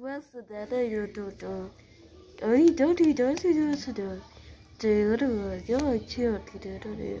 What's the you do do? Oh, you don't, you don't, you don't, you Do Do you do? You're a child, do.